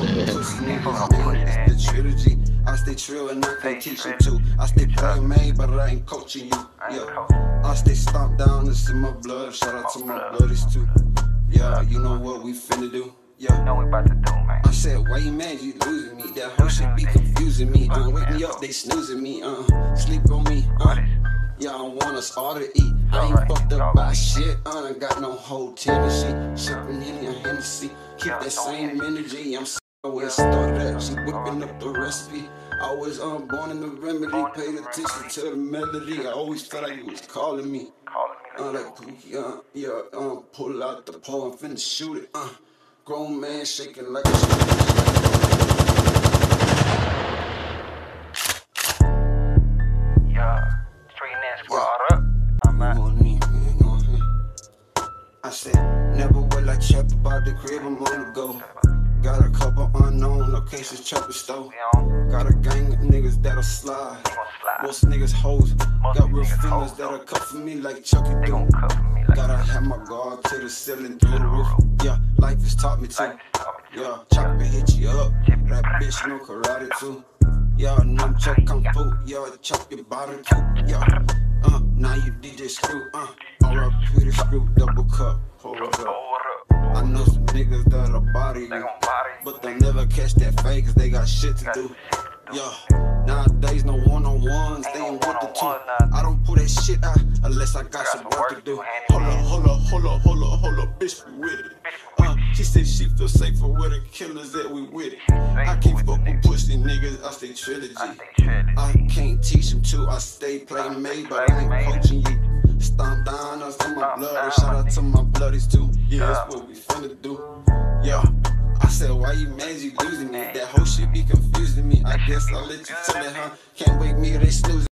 the trilogy. I stay true and I can teach you too. I stay playing man, but I ain't coaching you. Yeah, I stay stomped down, it's in my blood. Shout out to my bloodies too. Yeah, you know what we finna do. Yeah. Know we about to do, man. I said, why you mad? You losing me. That whole shit be confusing me. Uh, wake me up, they snoozing me. Uh, sleep on me. Uh, y'all don't want us all to eat. I ain't fucked up by shit. I ain't got no whole Tennessee. Sipping in your Hennessy. Keep that same energy. I'm where it started at. She whipping up the recipe. I was um, born in the remedy. Paid attention to the melody. I always felt like you was calling me. Uh, like uh, yeah, um, pull out the pole and finna shoot it. Uh, grown man shaking like a. Yeah. Street net squad up. I'm You me, man, go ahead. I said, never will I check about the crib, I'm on the go. Got a couple unknown locations, chopper stove. Got a gang of niggas that'll slide. They gon' slide. Most niggas hoes. Got real feelings that'll cut for me like Chucky do. gon' cover me like Gotta have my guard to the ceiling through the roof. Yeah, life has taught me to. Life has taught me to. Yeah, chopper hit you up. That bitch know karate too. Yeah, nunchuck kung fu. Yeah, chop your bottom too. Yeah, uh, now you DJ screw. Uh, R.I.P. the screw, double cup. Hold up. Hold up. I know some niggas that'll body you. But they'll never catch that fade cause they got shit to do. Yeah, nowadays no one on ones, they ain't with the two. I don't pull that shit out unless I got some work to do. Hold up, hold up, hold up, hold up, hold up, bitch, we with it. Uh, she said she feel safer with the killers that we with it. I can't fuck with pussy niggas, I stay trilogy. I stay trilogy. I can't teach them to, I stay playing made, but I ain't coaching you. Stomp down us in my blood, shout out to my bloodies too. Yeah, that's what we finna do. Yeah. I said, why you mad? You losing me? That whole shit be confusing me. I guess I'll let you tell it, huh? Can't wait me, they snoozing.